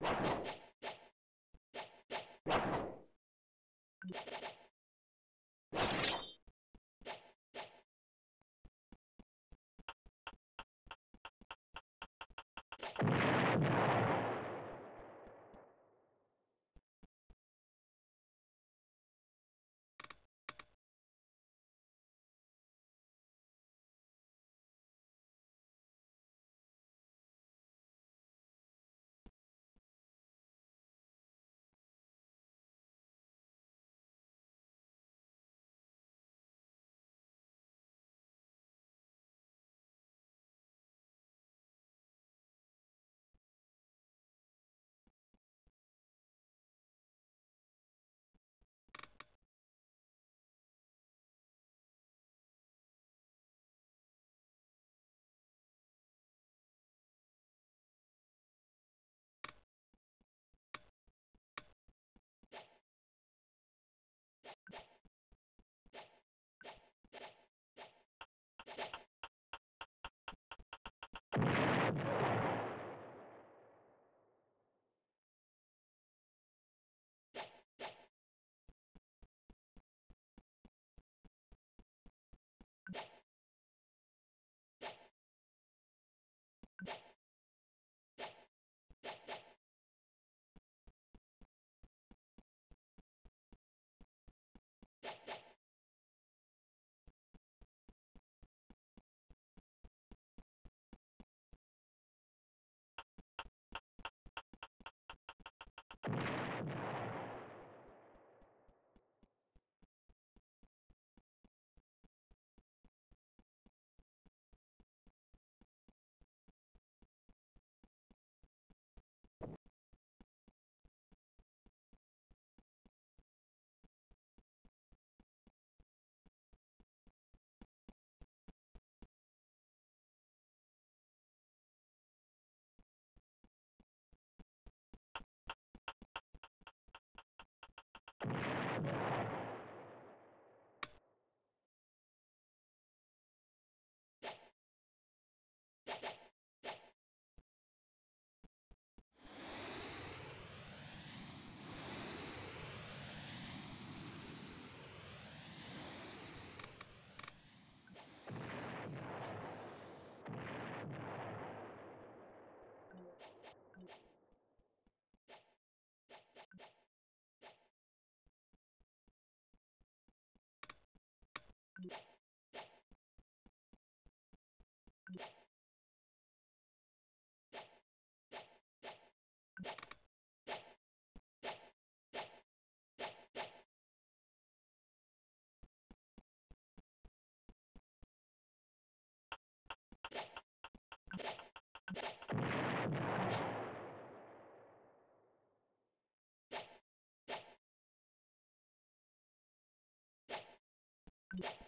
you. Yeah.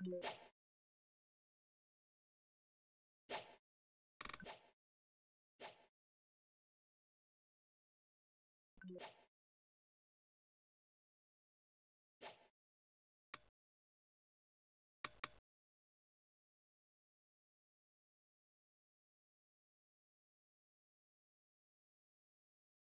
Yeah.